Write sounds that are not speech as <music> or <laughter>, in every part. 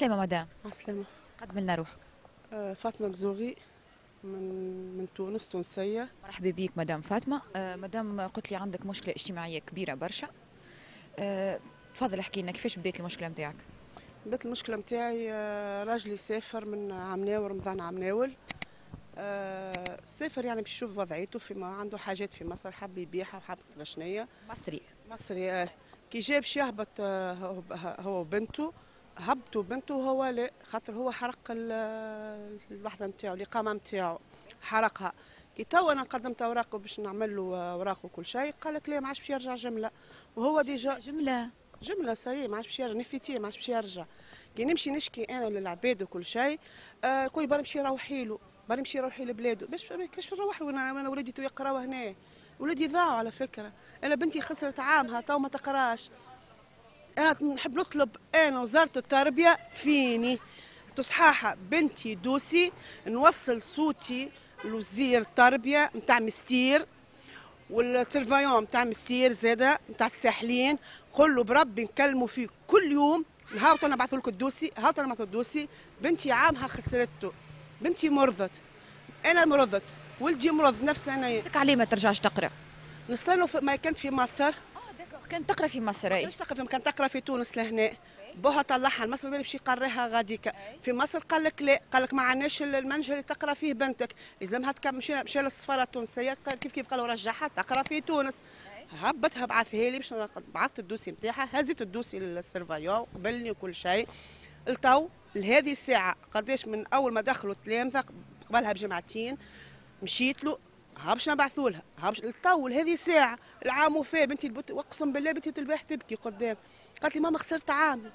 عسلامة مدام. عسلامة قدم لنا روحك. آه، فاطمة بزوغي من من تونس تونسية. مرحبا بك مدام فاطمة. آه مدام قلت لي عندك مشكلة اجتماعية كبيرة برشا. آه تفضل احكي لنا كيفاش بديت المشكلة نتاعك؟ بدات المشكلة متاعي آه، راجلي سافر من عمناول رمضان عمناول سافر يعني باش يشوف وضعيته فيما عنده حاجات في مصر حب يبيعها وحب شنية مصري. مصري. كي جا باش يهبط هو وبنته هبطوا بنته وهو لا خاطر هو حرق ال- الوحدة نتاعو الإقامة نتاعو حرقها. كي تو أنا قدمت أوراقه باش نعمل له اوراق وكل شيء قال لك لا ما عادش باش يرجع جملة. وهو déjà جملة. جملة c'est ما عادش باش يرجع نفيتيه ما عادش باش يرجع. كي نمشي نشكي أنا للعباد وكل شيء آه يقول لي باه نمشي نروحي له باه نمشي نروحي لبلاده. باش كيفاش نروح له وأنا أنا ولادي تو يقراو هنا. ولادي ضاعوا على فكرة. أنا بنتي خسرت عامها تو ما تقراش. أنا نحب نطلب أنا وزارة التربية فيني. تصحاحه بنتي دوسي نوصل صوتي لوزير التربيه نتاع مستير والسيرفايون نتاع مستير زاده نتاع الساحلين. قول له بربي نكلموا فيه كل يوم هاوت أنا بعث لك الدوسي هاوت أنا بعث الدوسي بنتي عامها خسرته بنتي مرضت أنا مرضت ولدي مرض نفس أنا. لك عليه ما ترجعش تقرأ. نستنوا ما كنت في مصر. كانت تقرأ في مصر اي تقرأ في كان تقرأ في تونس لهنا. بوها طلعها لمصر بالي باش يقريها غاديك. في مصر قال لك لا قال لك ما عندناش المنهج اللي تقرأ فيه بنتك. لازمها مشى مشى للسفارة التونسية قال كيف كيف؟ قالوا رجعها تقرأ في تونس. هبطها بعثها لي باش. بعثت ال dossier نتاعها. هزت ال dossier لل surveillant قبلني وكل شيء. التو لهذه الساعة قداش من أول ما دخلوا التلامذه قبلها بجمعتين مشيت له. ها باش نبعثوا لها ها باش التو لهذه الساعة العام وفاه بنتي البت... اقسم بالله بنتي تلبح تبكي قدام. قالت لي ماما خسرت عامي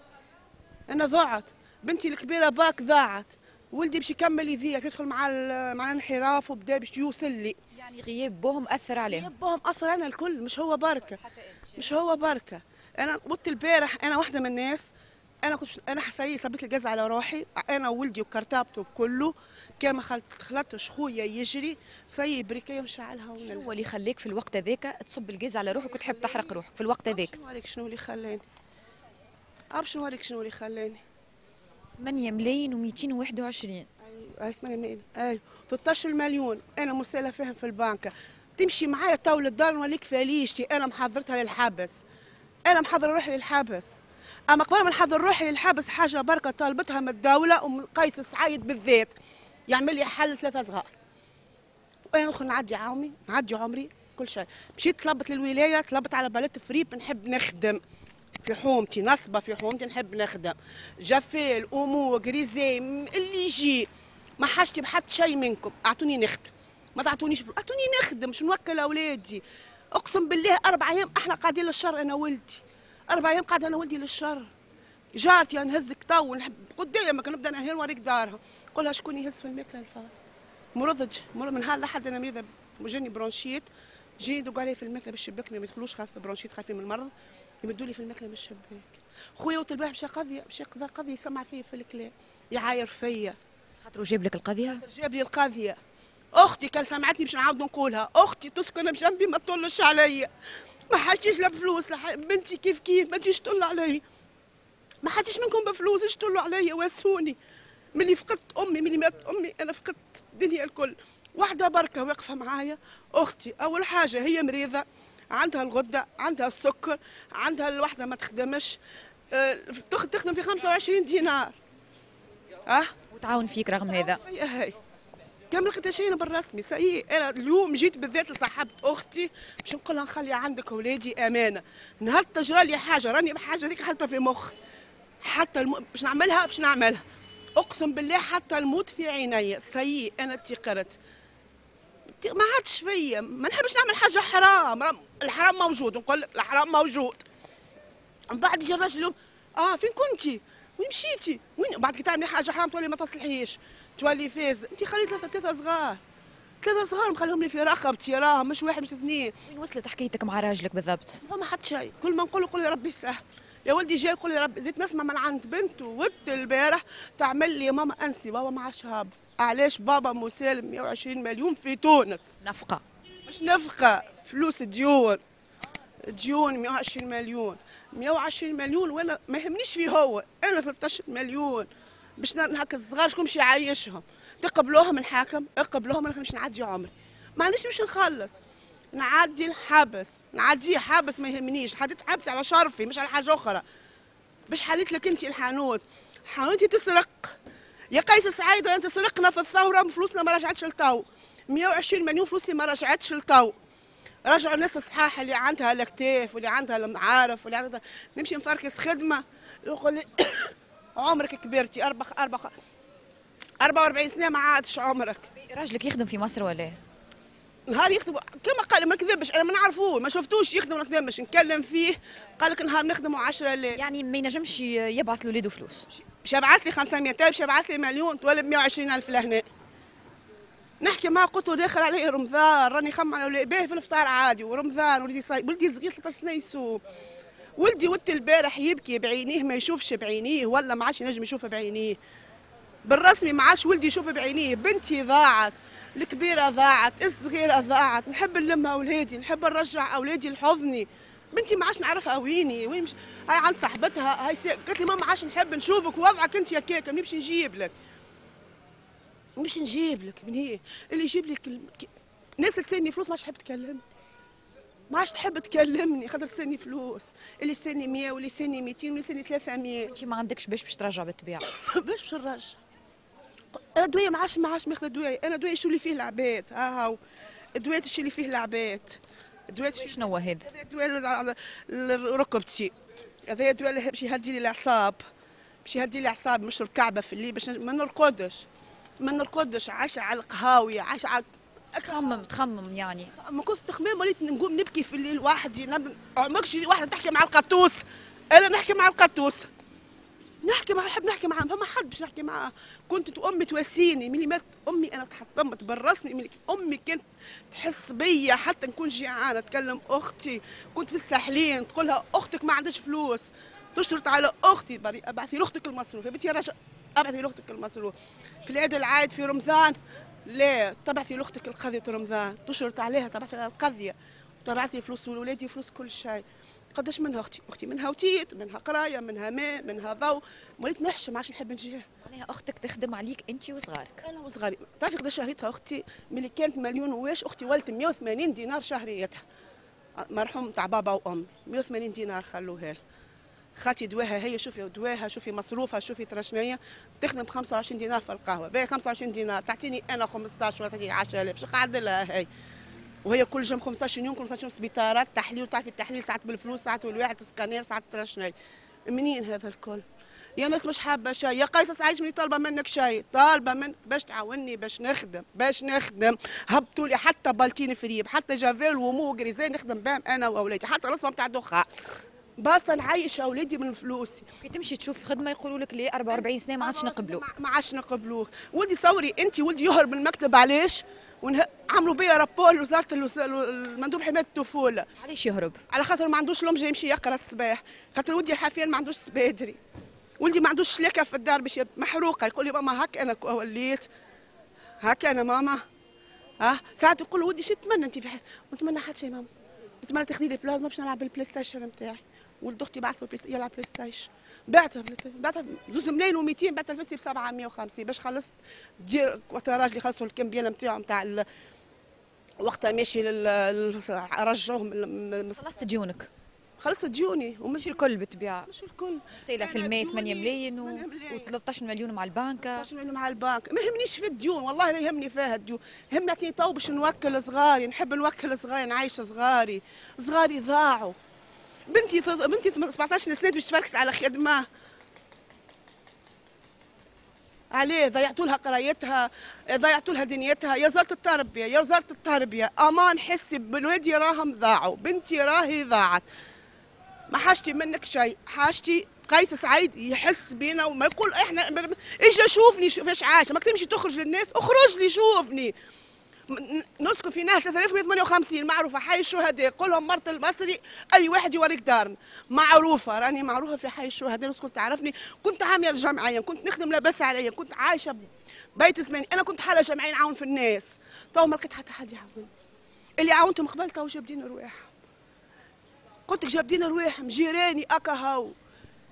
أنا ضاعت. بنتي الكبيرة باك ضاعت. ولدي باش يكمل يذيع يدخل مع ال- مع الانحراف وبدا باش يوصل لي. يعني غياب بوهم أثر عليهم. يبهم أثر أنا الكل مش هو بركة. مش هو بركة. أنا قلت البارح أنا واحدة من الناس أنا كنت أنا حسي صبيت الجاز على روحي. أنا وولدي وكرتابته كله كان ما خلت خلطش خويا يجري سي بريكيه وشعلها شنو هو اللي خليك في الوقت هذاك تصب الغاز على روحك وتحب تحرق روحك في الوقت هذاك؟ شنو عليك شنو اللي خلاني. أب شنو عليك شنو اللي خلاني. 8 ملايين و221 أي 8 ملايين. اي 13 مليون. أنا مسالة فيهم في البنك. تمشي معايا تو للدار نوريك فليشتي أنا محضرتها للحبس. أنا محضره روحي للحبس. أما قبل ما نحضر روحي للحبس حاجة بركة طالبتها من الدولة ومن قيس سعيد بالذات يعمل لي حل ثلاثة صغار وأنا ندخل نعدي عمري نعدي عمري كل شيء. مشيت طلبت للولاية طلبت على بلد فريب نحب نخدم. في حومتي نصبة في حومتي نحب نخدم. جفال امو غريزي م- اللي يجي. ما حاجتي بحد شيء منكم. أعطوني نخدم ما تعطونيش أعطوني نخدم. شو نوكل أولادي؟ أقسم بالله أربع أيام أحنا قاعدين للشر أنا ولدي أربع أيام قاعدة أنا ولدي للشر. جارتي نهزك تو نحب قدامك نبدأ نهي نوريك دارها. قولها شكون يهز في الماكله الفار مرضج مر من هلا لحد أنا مريضة جاني برونشيت. جي يدقوا علي في الماكله بالشباك ما يدخلوش خاف برونشيت خايفين من المرض. يمدوا لي في الماكله من الشباك خويا وقت البارح مشى قضيه مشى قضى قضيه يسمع فيا في الكلام. يعاير فيا. خاطر جاب لك القضية؟ جاب لي القضية. أختي كان سمعتني باش نعاود نقولها. أختي تسكن بجنبي ما تطلش عليا. ما حاجتيش لا بفلوس لا ح- بنتي كيف كيف؟ ما تجيش تطل عليا ما حاجتيش منكم بفلوس إيش تطلوا عليا واسوني ملي فقدت أمي ملي ماتت أمي أنا فقدت الدنيا الكل. واحدة بركة واقفة معايا. أختي أول حاجة هي مريضة عندها الغدة عندها السكر عندها الوحدة ما تخدمش. تخ- تخدم في 25 دينار. أه؟ وتعاون فيك رغم هذا. هي ما لقيتها شيء بالرسمي سي أنا اليوم جيت بالذات لصاحبة أختي باش نقول لها نخلي عندك اولادي أمانة. نهار تجرى لي حاجة راني بحاجة هذيك حتى في مخ. حتى الم... باش نعملها باش نعملها. أقسم بالله حتى الموت في عيني. سي أنا تقرت ما عادش فيا. ما نحبش نعمل حاجة حرام. رام- الحرام موجود. نقول الحرام موجود. من بعد يجي الراجل آه فين كنتي؟ وين مشيتي؟ وين بعد كي تعملي حاجة حرام تولي ما تصلحيش. تولي فاز انت خلي ثلاثة ثلاثة صغار. ثلاثة صغار مخليهم لي في رقبتي راهم مش واحد مش اثنين. وين وصلت حكايتك مع راجلك بالضبط؟ ما حد شيء كل ما نقول له قول يا ربي يسهل يا ولدي جاي يقول يا ربي. زيت نسمع من عند بنته ود البارح. تعمل لي يا ماما أنسي بابا مع شهاب. علاش بابا مسالم 120 مليون في تونس؟ نفقة. مش نفقة. فلوس ديون. ديون 120 مليون. 120 مليون وأنا ما يهمنيش فيه هو. أنا 13 مليون. باش هكا الصغار شكون باش يعيشهم تقبلوهم الحاكم اقبلوهم أنا مش نعدي عمري. ما عنديش باش نخلص. نعدي الحبس. نعديه حبس ما يهمنيش. حديت حبس على شرفي مش على حاجة أخرى. باش حليت لك أنت الحانوت. حانوتي تسرق يا قيس سعيد أنت سرقنا في الثورة فلوسنا ما رجعتش لتو. 120 مليون فلوسي ما رجعتش لتو. رجعوا الناس الصحاح اللي عندها الاكتاف واللي عندها المعارف واللي عندها نمشي نفركس خدمة. يقول لي عمرك كبرتي؟ أربع أربع 44 سنة ما عادش عمرك. راجلك يخدم في مصر ولا إيه؟ نهار يخدم كما قال ما نكذبش أنا ما نعرفوه ما شفتوش يخدم ما نخدمش نكلم فيه قال لك نهار نخدموا 10 ليل يعني ما ينجمش يبعث لولاده فلوس. باش يبعث لي 500 باش يبعث لي مليون تولد 120 ألف لهنا. نحكي معاه قلت له داخل علي رمضان راني خم على ولادي باهي في الفطار عادي ورمضان ولدي صاي ولدي صغير 13 سنة يسوق. ولدي ولدي البارح يبكي بعينيه ما يشوفش بعينيه ولا ما عادش ينجم يشوف بعينيه. بالرسمي ما عادش ولدي يشوف بعينيه. بنتي ضاعت الكبيرة ضاعت الصغيرة ضاعت. نحب نلم أولادي نحب نرجع أولادي لحضني بنتي ما عادش نعرفها ويني وين مش هاي عند صاحبتها هاي سي... قالت لي ماما ما عادش نحب نشوفك وضعك أنت يا كيكة نمشي نجيب لك. مش نجيب لك من هي اللي يجيب لك الم- ك- ناس تسني فلوس ما عادش تحب تكلمني. ما عادش تحب تكلمني خاطر تسني فلوس اللي يسني 100 واللي يسني 200 واللي يسني 300 أنت ما عندكش باش باش ترجع بالطبيعة. <laughs> باش باش نرجع. أنا دوية ما عادش ما عادش ماخذ دوية. أنا دوية شو اللي فيه العباد ها هاو. دوية الشيء اللي فيه العباد. الشيء شنو هو هذا؟ دواء لركبتي هذا دواء باش يهدي لي الأعصاب. باش يهدي لي الأعصاب مش الكعبة في الليل باش ما نرقدش. ما نرقدش. عايشه على القهاويه عايشه على تخمم تخمم يعني. ما كنت تخمام وليت نقوم نبكي في الليل وحدي عمركش واحدة تحكي مع القطوس. أنا نحكي مع القطوس. نحكي مع نحب نحكي معاه فما حد باش نحكي معاه كنت أمي تواسيني ملي مات أمي أنا تحطمت بالرسمي ملي أمي كانت تحس بيا حتى نكون جيعانة تكلم أختي. كنت في الساحلين تقول لها أختك ما عندهاش فلوس. تشرط على أختي أبعثي لأختك المصروف. يا بنتي يا رجل أبعثي لأختك المصروف. في العيد العايد في رمضان لا تبعثي لأختك القضية رمضان. تشرط عليها تبعثي لها القضية تبعثي فلوس ولولادي فلوس كل شيء. قداش منها أختي؟ أختي منها وتيت منها قراية منها ماء منها ضوء. وليت نحشم ما عادش نحب نجيها؟ معناها أختك تخدم عليك أنت وصغارك. أنا وصغاري. تعرفي قداش شهريتها أختي؟ ملي كانت مليون واش أختي ولت 180 دينار شهريتها. مرحوم تاع بابا وامي 180 دينار خلوها لها خاتي دواها هي شوفي دواها شوفي مصروفها شوفي ترشنية. تخدم ب 25 دينار في القهوة. باهي 25 دينار. تعطيني أنا 15 ولا تعطيني 10000 شو قاعد لها هي؟ وهي كل جم 15 يوم كل 15 يوم سبيطارات تحليل تعرفي التحليل ساعات بالفلوس ساعات بالواحد سكانير ساعات ترشني منين هذا الكل؟ يا ناس مش حابة شيء يا قيس عايش مني طالبة منك شيء طالبة من باش تعاوني باش نخدم باش نخدم. هبطوا لي حتى بالتين fripe حتى جافيل ومو جريزين نخدم بهم أنا وأولادي. حتى رسمه بتاع دخان بس نعيش أولادي من فلوسي. كي تمشي تشوف خدمة يقولوا لك ليه 44 سنة ما عادش نقبلوك. ما- ما عادش نقبلوك. ولدي صوري انت ولدي يهرب من المكتب علاش؟ ونه... عملوا بيا rapport لوزارة المندوب حماية الطفولة. علاش يهرب؟ على خاطر ما عندوش لمجة يمشي يقرأ الصباح. خاطر ولدي حافيا ما عندوش espadrille ولدي ما عندوش شلاكه في الدار باش محروقة. يقول لي ماما هك أنا وليت. هك أنا ماما. ها؟ ساعات يقول ولدي شو تتمنى انت في حياتك نتمنى حتى شيء ماما. نتمنى تاخذي لي بلازما باش نلعب بال PlayStation نتاعي. ولد أختي بعث له Play- يلعب PlayStation بعتها بعتها زوز ملايين و200 بعتها ب 750 باش خلصت دير وقت راجلي خلصوا الكمبياله نتاعهم تاع ال- وقتها ماشي لل رجعوهم خلصت ديونك. خلصت ديوني. مش ومش الكل بالطبيعه مش الكل. سيلة في الماء 8 ديوني ملايين 8 ملايين. و13 مليون مع البنك باش نعمل مع البنك ما يهمنيش في الديون والله لا يهمني فيها الديون. يهمني تو باش نوكل صغاري نحب نوكل صغاري نعيش صغاري. صغاري ضاعوا. بنتي بنتي 17 سنة باش تفركس على خدمة. عليه ضيعتوا لها قرايتها ضيعتوا لها دنيتها. يا وزارة التربية يا وزارة التربية أمان حسي بولادي راهم ضاعوا. بنتي راهي ضاعت. ما حاجتي منك شيء. حاجتي قيس سعيد يحس بينا وما يقول إحنا أجي شوفني شوف إيش عايشه ما تمشي تخرج للناس اخرج لي شوفني. نسكن في نهر 3158 معروفة حي الشهداء قول لهم مرت المصري أي واحد يوريك دارنا معروفة راني معروفة في حي الشهداء الناس تعرفني كنت عامله جمعيه كنت نخدم لاباس عليا كنت عايشة بيت زماني أنا كنت حالة جمعيه نعاون في الناس. تو ما لقيت حتى حد يعاوني اللي عاونتهم قبل تو جابدين رواحهم قلت لك جابدين رواحهم جيراني أكا هاو.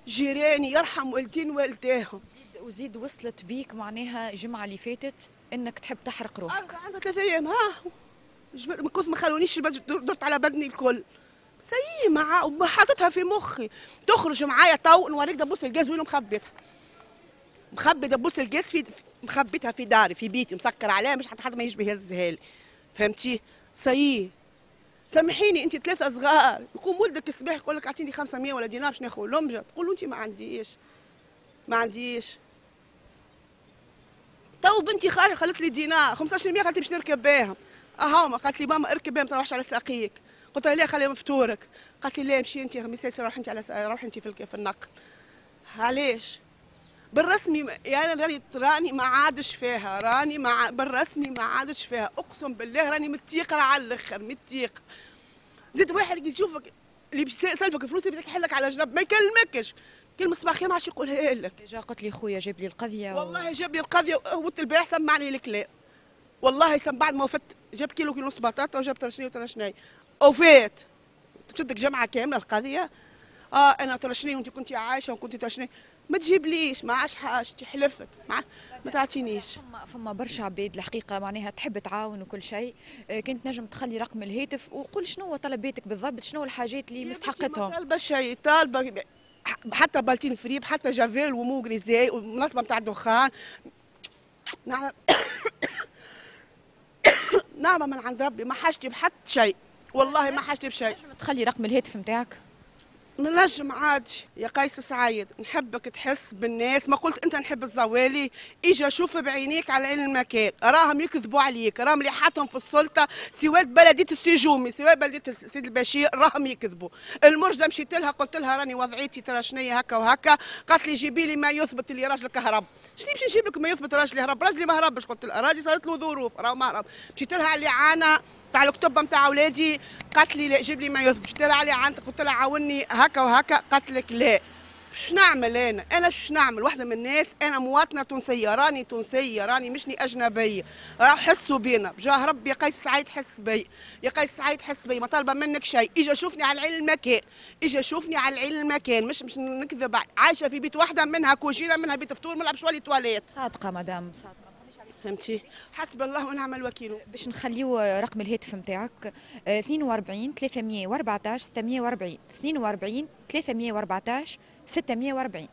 جيراني يرحم والدين والديهم وزيد وصلت بيك معناها الجمعة اللي فاتت؟ إنك تحب تحرق روحك. عندها ثلاثة أيام. ها. جبل- من كثر ما خلونيش درت على بدني الكل. سيء مع حاططها في مخي. تخرج معايا تو نوريك دبوس الجاز وين مخبيتها. مخبي دبوس الجاز في مخبيتها في داري في بيتي مسكر عليها مش حتى حد ما يجي يهزها لي فهمتي؟ سيء سامحيني انت ثلاثة صغار يقوم ولدك الصباح يقول لك أعطيني 500 ولا دينار باش ناخذ لمجه تقول له انت ما عنديش. ما عنديش. تو بنتي خارجه خلت لي دينار 15% قالت لي باش نركب بيهم. اهاما قالت لي ماما اركب بيهم ما تروحش على ساقيك. قلت لها ليه خليهم فطورك قالت لي لا امشي انت مسيسه روح انت على سا... روح انت في النقل. علاش؟ بالرسمي م- يعني راني راني ما عادش فيها راني مع بالرسمي ما عادش فيها. أقسم بالله راني متيقره على الأخر متيقه زيد واحد يشوفك اللي بيسلفك فلوس بدك يحلك على جنب. ما يكلمكش. كلمة صباح ما عادش يقولها لك. جا قلت لي خويا جاب لي القضية و- والله جاب لي القضية وقت البارح سمعني الكلام والله سم بعد ما وفت جاب كيلو كيلو بطاطا وجاب ترشني وترشني. وفات تشدك جمعة كاملة القضية. آه أنا ترشني وأنت كنت عايشة وكنت ترشني. ما تجيبليش ما عادش حاجتي حلفت. ما ما تعطينيش. فما فما برشا عباد الحقيقة معناها تحب تعاون وكل شيء. آه، كنت نجم تخلي رقم الهاتف وقول شنو طلباتك بالضبط شنو الحاجات اللي مستحقتهم. طالبة شيء طالبه حتى بالتين فريب حتى جافيل وموغري زي ومناسبه نتاع الدخان. نعم. <coughs> نعمة من عند ربي ما حاجتي بحتى شيء. والله ما حاجتي بشيء. تخلي رقم الهاتف نتاعك منجم عادي. يا قيس سعيد نحبك تحس بالناس. ما قلت أنت نحب الزوالي. اجا شوف بعينيك على عين المكان. راهم يكذبوا عليك. راهم اللي حاتهم في السلطة. سواء بلدية السجومي سواء بلدية سيد البشير راهم يكذبوا. المرجده مشيت لها قلت لها راني وضعيتي ترى شنية هكا وهكا. قالت لي جيبي لي ما يثبت اللي راجلك هرب شنو باش نجيب لك ما يثبت راجلي هرب؟ راجلي ما هربش قلت لها. راجلي صارت له ظروف راهو ما هرب. مشيت لها على إعانة تاع الكتب نتاع اولادي قالت لي لا جيب لي ما يثبت. قلت لها علي عندك قلت لها عاوني هكا وهكا قالت لك لا. شو نعمل أنا؟ أنا شو نعمل؟ واحدة من الناس أنا مواطنة تونسية راني تونسية راني مشني أجنبية. راه حسوا بينا. بجاه ربي يا قيس سعيد حس بي. يا قيس سعيد حس بي. ما طالبة منك شيء. إجا شوفني على العين المكان إجا شوفني على العين المكان مش مش نكذب. عايشة في بيت واحدة منها كوجينه منها بيت فطور منها بشوالي تواليت. صادقة مدام صادقة. فهمتي؟ حسب الله ونعم الوكيل. باش نخليو رقم الهاتف نتاعك 42 314 640 42 314 640